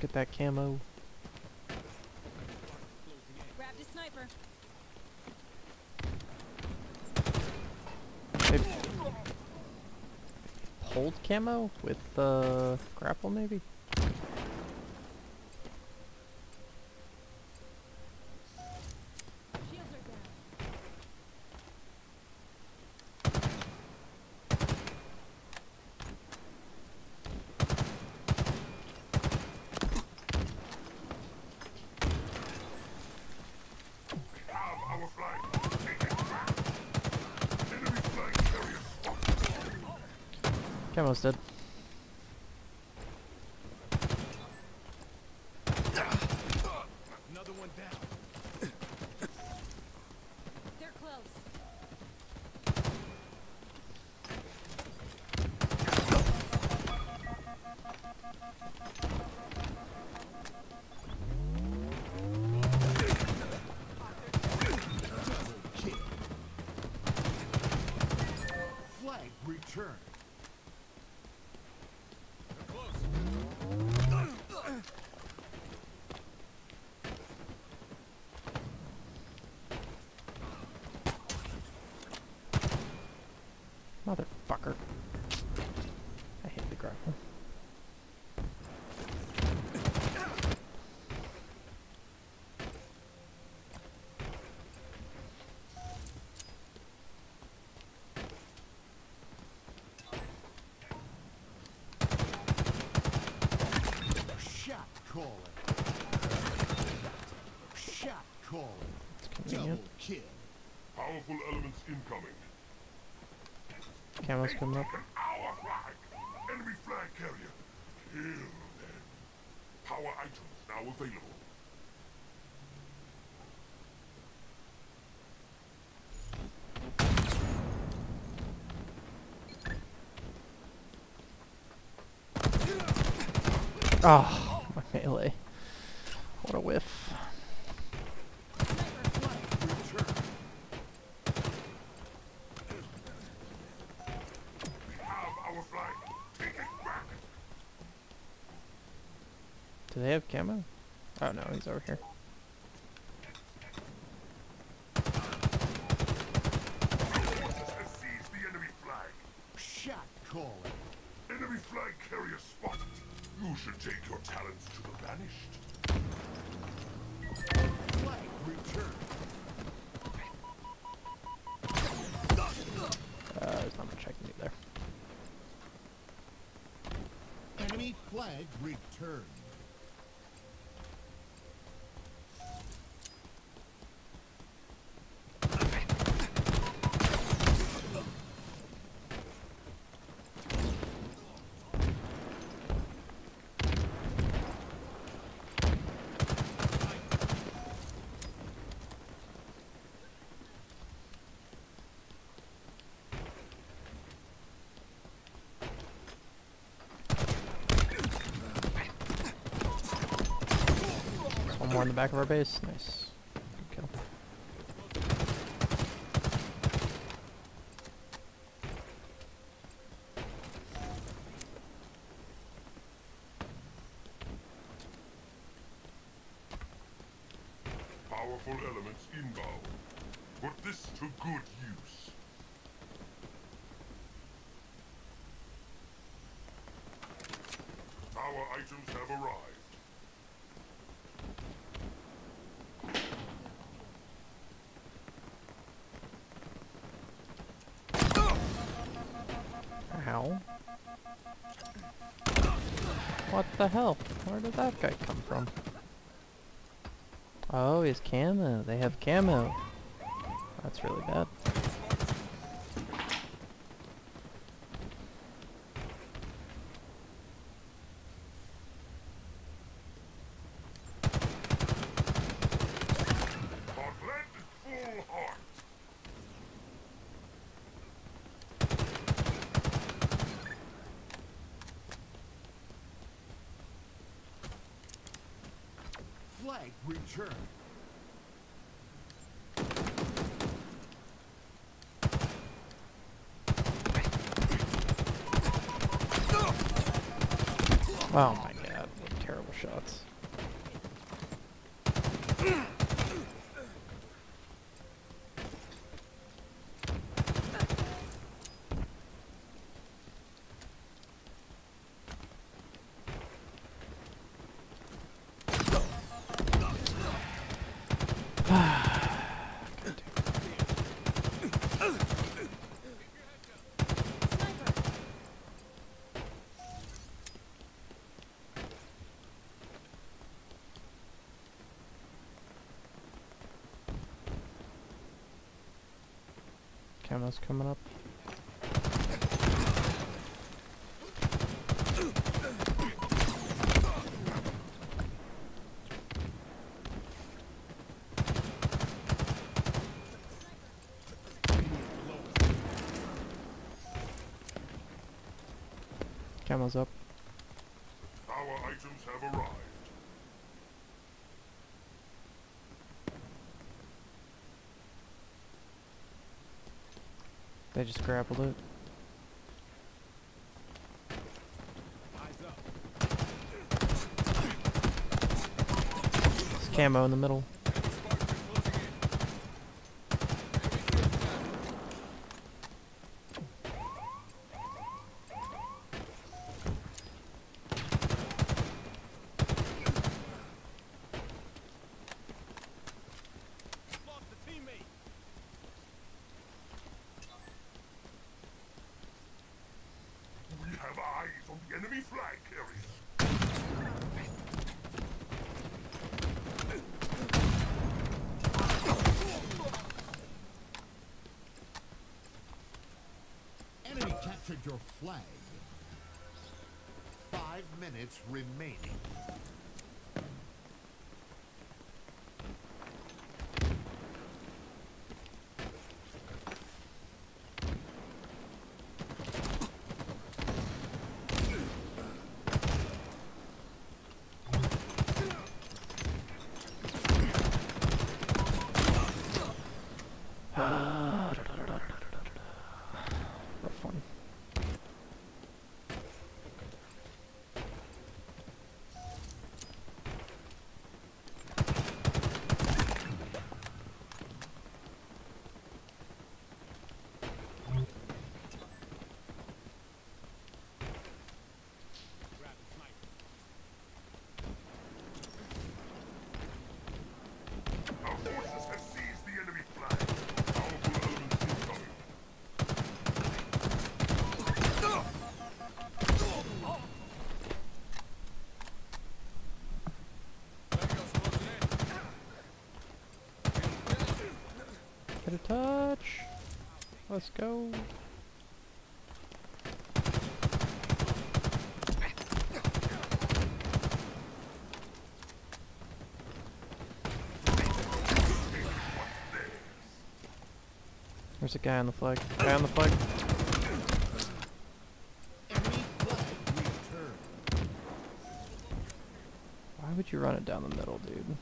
Let's get that camo. Grabbed a sniper. They pulled camo with uh, grapple maybe? Shields are down. Have our flag. Take it back. Enemy flag carrier Camo's dead. Another one down. They're close. Kill. Flag return. Motherfucker. I hate the grapple. Shot calling. Shot calling. It's Double convenient. Kill. Powerful elements incoming. Camo's coming up. Our flag. Enemy flag carrier. Kill them. Power items now available. Oh, my melee. What a whiff. Flag return. We have our flag. Take it back. Do they have camo? Oh no, he's over here. Forces have seized the enemy flag. Shot calling. Enemy flag carrier spotted. You should take your talents to the banished. Flag return. Uh, there's not much I can do there. Enemy flag return. In the back of our base. Nice. Good kill. Powerful elements inbound. Put this to good use. Our items have arrived. What the hell? Where did that guy come from? Oh, he's camo. They have camo. That's really bad. Flag return. Oh my god, what a terrible shots. Sniper. Camo's coming up. Camo's up. Our items have arrived. They just grappled it. There's camo in the middle. Enemy flag carrier. Enemy captured your flag. Five minutes remaining. Let's go. There's a guy on the flag. Guy on the flag. Why would you run it down the middle, dude?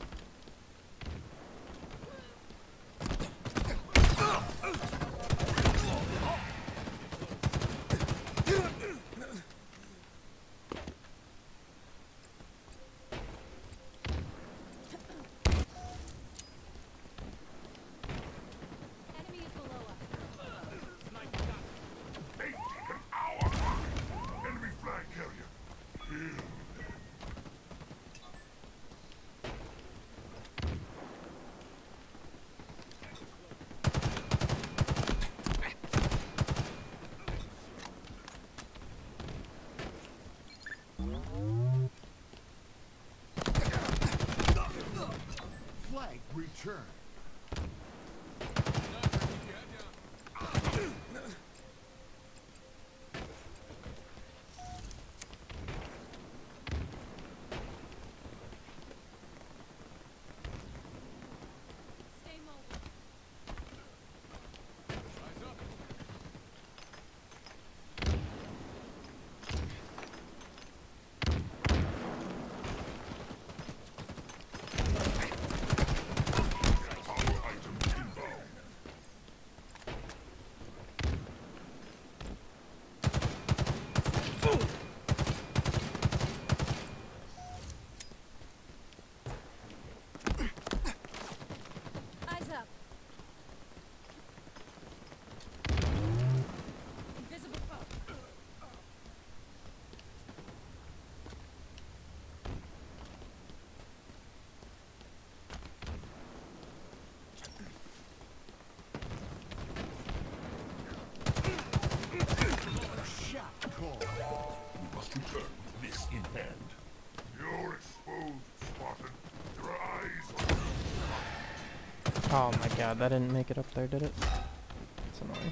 Oh my god, that didn't make it up there, did it? That's annoying.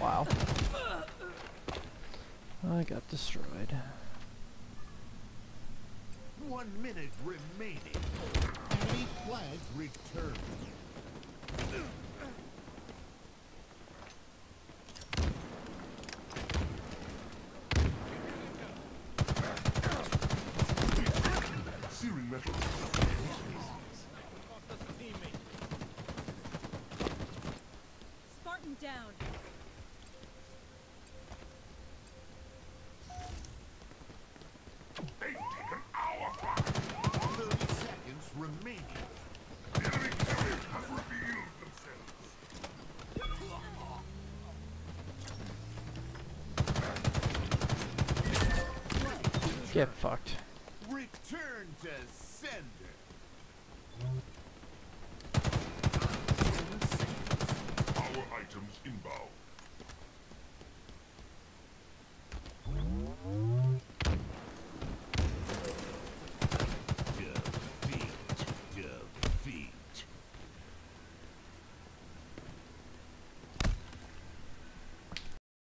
Wow. I got destroyed. One minute remaining. Enemy flag returned. Searing metal. Spartan down. They've taken our flag. 30 seconds remaining. The enemy carriers have revealed themselves. Flag Get fucked. return to sender.